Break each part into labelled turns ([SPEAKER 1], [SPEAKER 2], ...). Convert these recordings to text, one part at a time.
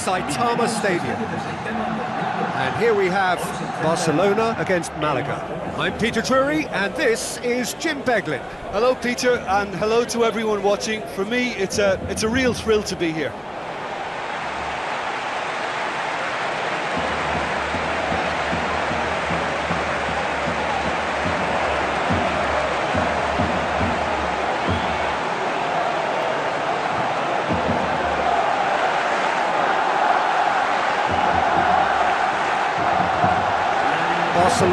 [SPEAKER 1] Saitama Stadium. And here we have Barcelona against Malaga. I'm Peter Drury and this is Jim Beglin.
[SPEAKER 2] Hello, Peter, and hello to everyone watching. For me, it's a it's a real thrill to be here.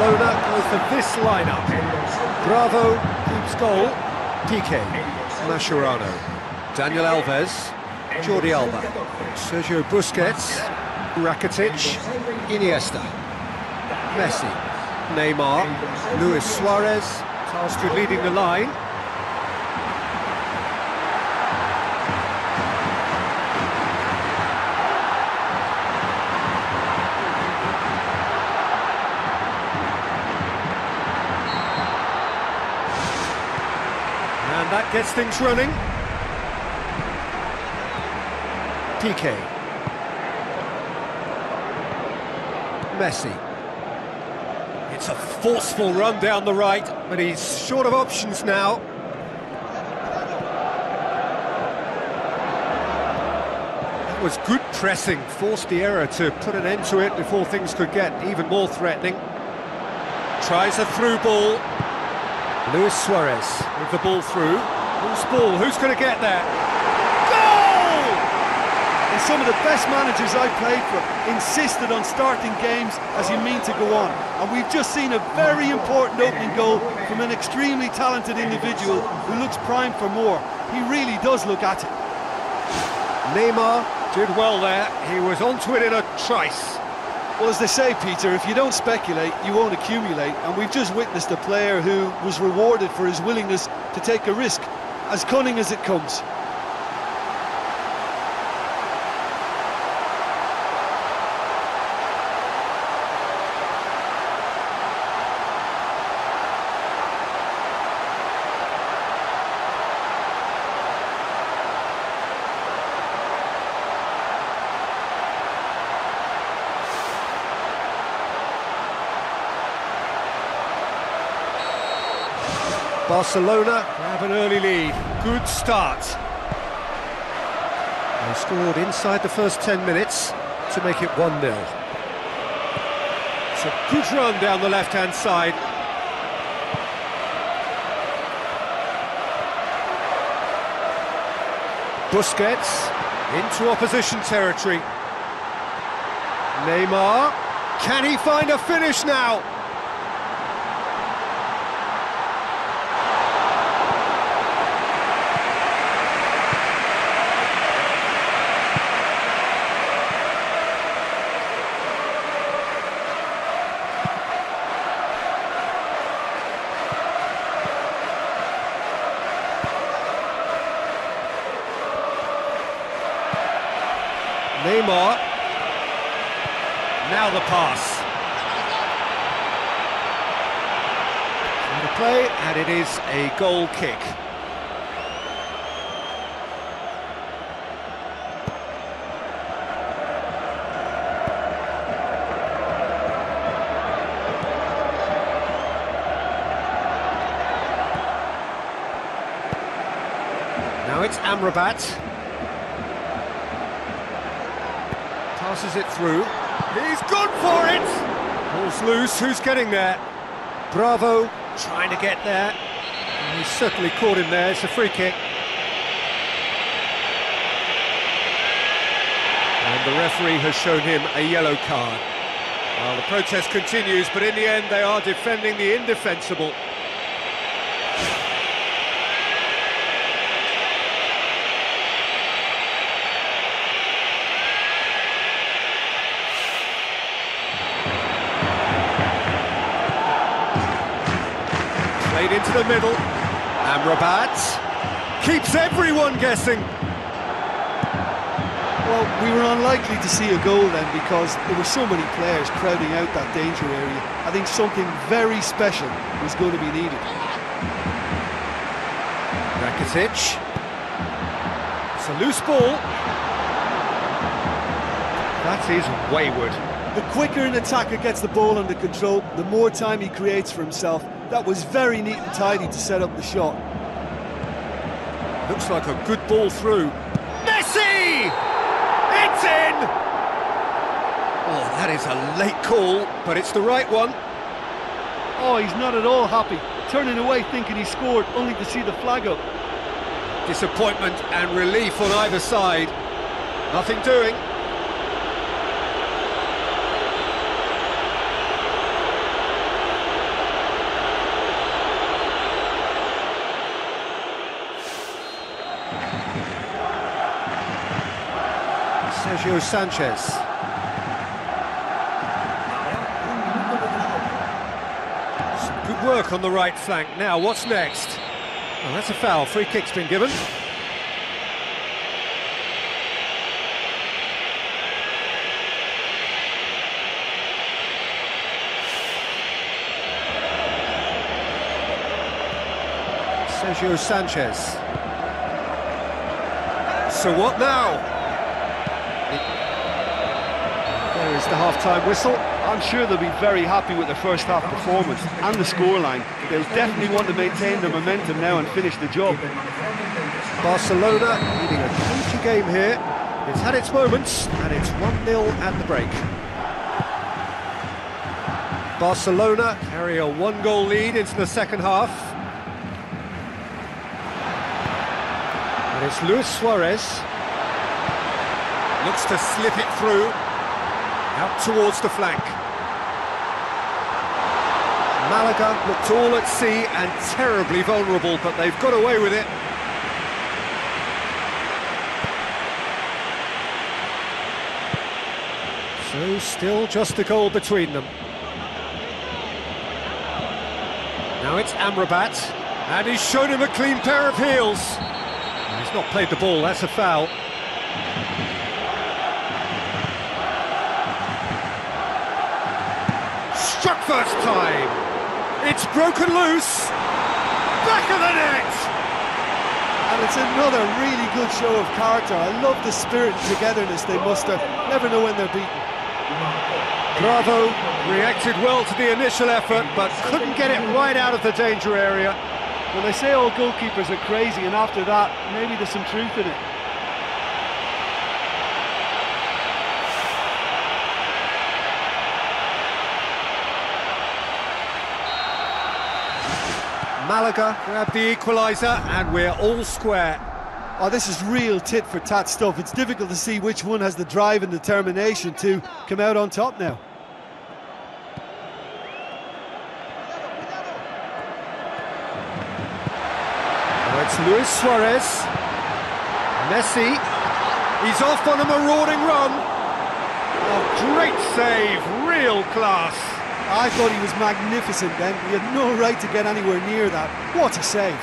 [SPEAKER 1] Barcelona go for this lineup. Bravo keeps goal. Piqué, Mascherano, Daniel Alves, Jordi Alba, Sergio Busquets, Rakitic, Iniesta, Messi, Neymar, Luis Suarez, tasked with leading the line. Gets things running. Piqué. Messi. It's a forceful run down the right, but he's short of options now. That was good pressing, forced the error to put an end to it before things could get even more threatening. Tries a through ball, Luis Suarez with the ball through. Who's ball? Who's going to get there? Goal!
[SPEAKER 2] And some of the best managers I played for insisted on starting games as you mean to go on. And we've just seen a very important opening goal from an extremely talented individual who looks primed for more. He really does look at it.
[SPEAKER 1] Neymar did well there. He was onto it in a trice.
[SPEAKER 2] Well, as they say, Peter, if you don't speculate, you won't accumulate. And we've just witnessed a player who was rewarded for his willingness to take a risk, as cunning as it comes.
[SPEAKER 1] Barcelona have an early lead. Good start. They scored inside the first 10 minutes to make it 1-0. It's a good run down the left-hand side. Busquets into opposition territory. Neymar, can he find a finish now? Neymar. Now the pass. the play, and it is a goal kick. Now it's Amrabat. Passes it through. He's good for it! Ball's loose, who's getting there? Bravo, trying to get there. And he's certainly caught him there, it's a free kick. And the referee has shown him a yellow card. Well, the protest continues, but in the end they are defending the indefensible. Played into the middle. Amrabat keeps everyone guessing.
[SPEAKER 2] Well, we were unlikely to see a goal then because there were so many players crowding out that danger area. I think something very special was going to be needed.
[SPEAKER 1] Rakitic. It's a loose ball. That is wayward.
[SPEAKER 2] The quicker an attacker gets the ball under control, the more time he creates for himself. That was very neat and tidy to set up the shot.
[SPEAKER 1] Looks like a good ball through. Messi! It's in! Oh, that is a late call, but it's the right one.
[SPEAKER 2] Oh, he's not at all happy. Turning away thinking he scored, only to see the flag up.
[SPEAKER 1] Disappointment and relief on either side. Nothing doing. Sergio Sanchez. Some good work on the right flank. Now, what's next? Oh, that's a foul. Free kick's been given. Sergio Sanchez. So what now? There is the half-time whistle.
[SPEAKER 2] I'm sure they'll be very happy with their first half performance and the scoreline. They'll definitely want to maintain their momentum now and finish the job.
[SPEAKER 1] Barcelona leading a cagey game here. It's had its moments, and it's 1-0 at the break. Barcelona carry a one-goal lead into the second half. And it's Luis Suarez. Looks to slip it through. Out towards the flank. Malaga looked all at sea and terribly vulnerable, but they've got away with it. So still just a goal between them. Now it's Amrabat, and he's shown him a clean pair of heels. He's not played the ball, that's a foul. Struck first time. It's broken loose. Back of the net.
[SPEAKER 2] And it's another really good show of character. I love the spirit and togetherness they muster. Never know when they're beaten.
[SPEAKER 1] Bravo reacted well to the initial effort, but couldn't get it right out of the danger area.
[SPEAKER 2] Well, they say all goalkeepers are crazy, and after that, maybe there's some truth in it.
[SPEAKER 1] Malaga grab the equaliser, and we're all square.
[SPEAKER 2] Oh, this is real tit for tat stuff. It's difficult to see which one has the drive and determination to come out on top now.
[SPEAKER 1] Oh, it's Luis Suarez. Messi. He's off on a marauding run. Oh, great save, real class.
[SPEAKER 2] I thought he was magnificent then. He had no right to get anywhere near that. What a save.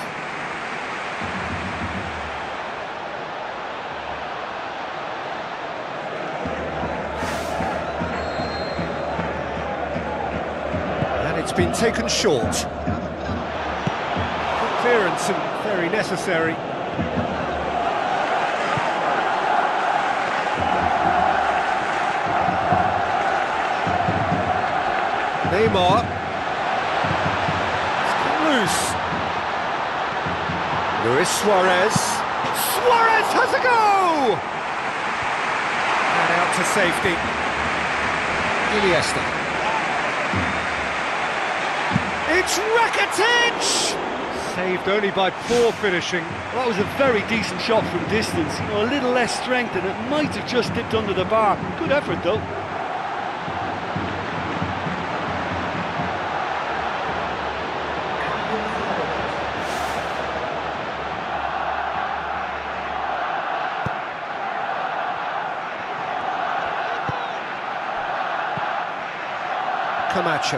[SPEAKER 1] And it's been taken short. Good clearance and very necessary. Neymar. Loose. Luis Suarez. Suarez has a go! And out to safety. Iniesta. It's Rakitic! Saved only by poor finishing.
[SPEAKER 2] Well, that was a very decent shot from distance. A little less strength and it might have just dipped under the bar. Good effort though.
[SPEAKER 1] Camacho.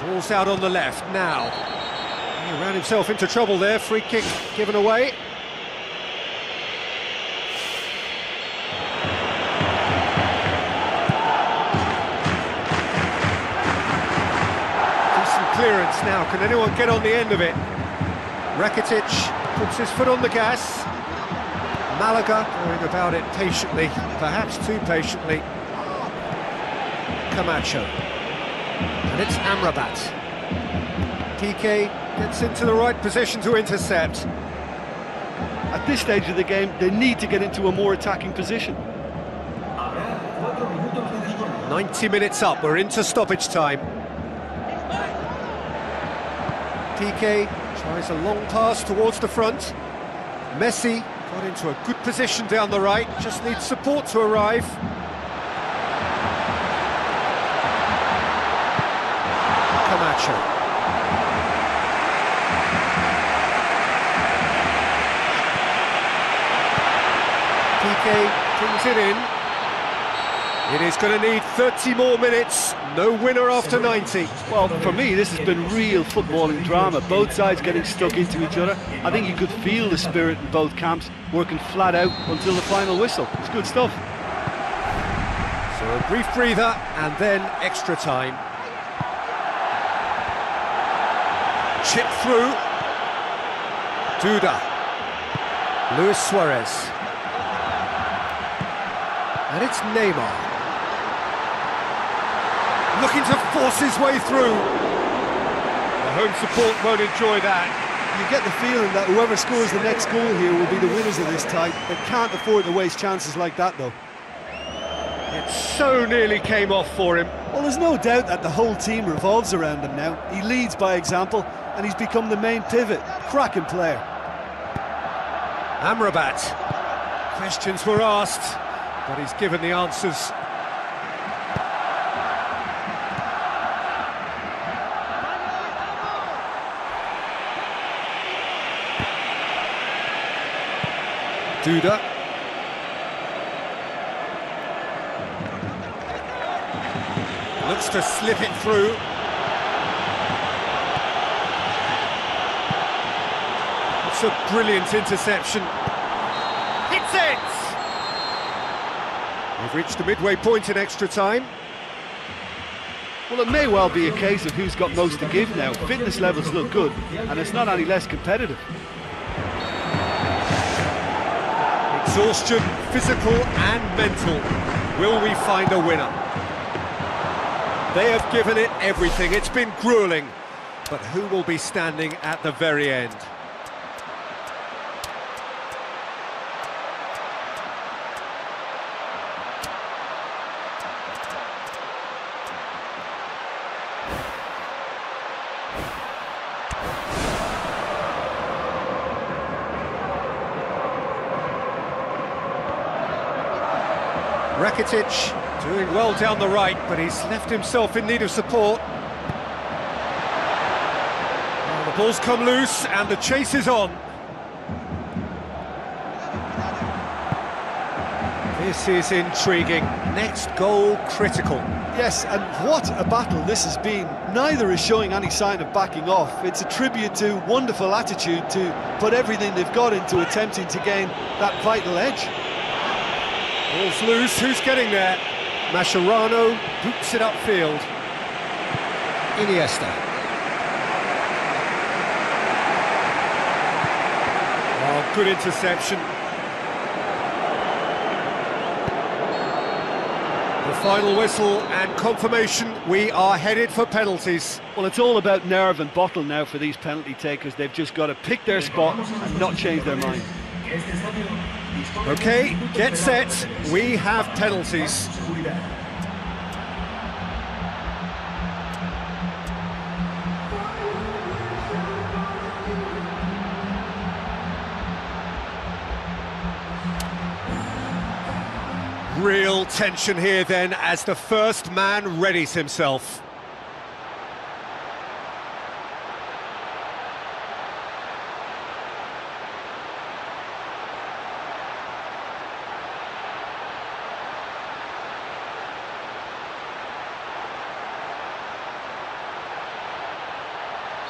[SPEAKER 1] Ball's out on the left now. He ran himself into trouble there. Free kick given away. Decent clearance now. Can anyone get on the end of it? Rakitic puts his foot on the gas. Malaga going about it patiently, perhaps too patiently. Camacho. And it's Amrabat. Piqué gets into the right position to intercept.
[SPEAKER 2] At this stage of the game, they need to get into a more attacking position.
[SPEAKER 1] 90 minutes up, we're into stoppage time. Piqué tries a long pass towards the front. Messi got into a good position down the right, just needs support to arrive. Camacho. Piqué brings it in. It is going to need 30 more minutes. No winner after 90.
[SPEAKER 2] Well, for me, this has been real footballing drama. Both sides getting stuck into each other. I think you could feel the spirit in both camps, working flat out until the final whistle. It's good stuff.
[SPEAKER 1] So a brief breather and then extra time. Chip through. Duda. Luis Suarez. And it's Neymar. Looking to force his way through. The home support won't enjoy that.
[SPEAKER 2] You get the feeling that whoever scores the next goal here will be the winners of this tie. They can't afford to waste chances like that, though.
[SPEAKER 1] It so nearly came off for him.
[SPEAKER 2] Well, there's no doubt that the whole team revolves around him now. He leads by example, and he's become the main pivot. Cracking player.
[SPEAKER 1] Amrabat. Questions were asked, but he's given the answers. Duda. Looks to slip it through. It's a brilliant interception. Hits it! We've reached the midway point in extra time.
[SPEAKER 2] Well, it may well be a case of who's got most to give now. Fitness levels look good, and it's not any less competitive.
[SPEAKER 1] Exhaustion, physical and mental. Will we find a winner? They have given it everything. It's been grueling. But who will be standing at the very end? Rakitic doing well down the right, but he's left himself in need of support. The ball's come loose and the chase is on. This is intriguing. Next goal critical.
[SPEAKER 2] Yes, and what a battle this has been. Neither is showing any sign of backing off. It's a tribute to wonderful attitude to put everything they've got into attempting to gain that vital edge.
[SPEAKER 1] Ball's loose, who's getting there? Mascherano boots it upfield. Iniesta. Oh, good interception. The final whistle and confirmation, we are headed for penalties.
[SPEAKER 2] Well, it's all about nerve and bottle now for these penalty takers. They've just got to pick their spot and not change their mind.
[SPEAKER 1] Okay, get set. We have penalties. Real tension here then as the first man readies himself.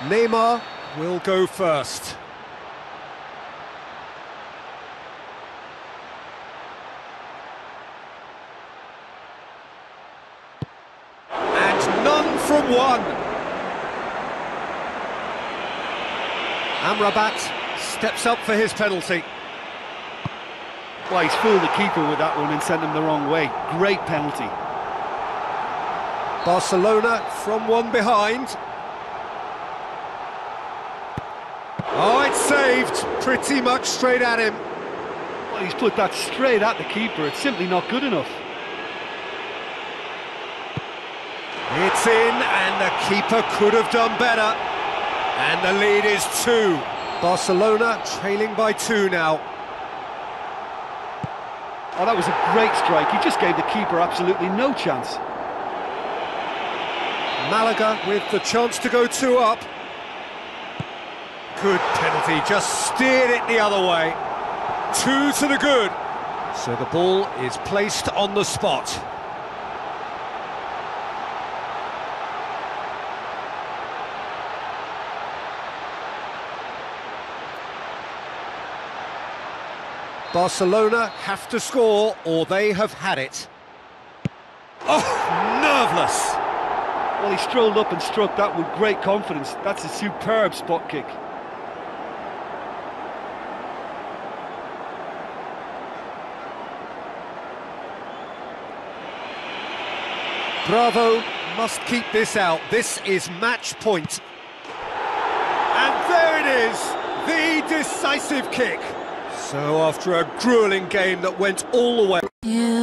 [SPEAKER 1] Neymar will go first. And none from one. Amrabat steps up for his penalty.
[SPEAKER 2] Well, he's fooled the keeper with that one and sent him the wrong way. Great penalty.
[SPEAKER 1] Barcelona from one behind. Oh, it's saved. Pretty much straight at him.
[SPEAKER 2] Well, he's put that straight at the keeper. It's simply not good enough.
[SPEAKER 1] It's in, and the keeper could have done better. And the lead is two. Barcelona trailing by two now.
[SPEAKER 2] Oh, that was a great strike. He just gave the keeper absolutely no chance.
[SPEAKER 1] Malaga with the chance to go two up. Good penalty, just steered it the other way. Two to the good. So the ball is placed on the spot. Barcelona have to score or they have had it. Oh, nerveless!
[SPEAKER 2] Well, he strolled up and struck that with great confidence. That's a superb spot kick.
[SPEAKER 1] Bravo must keep this out. This is match point. And there it is, the decisive kick. So after a grueling game that went all the way...
[SPEAKER 3] You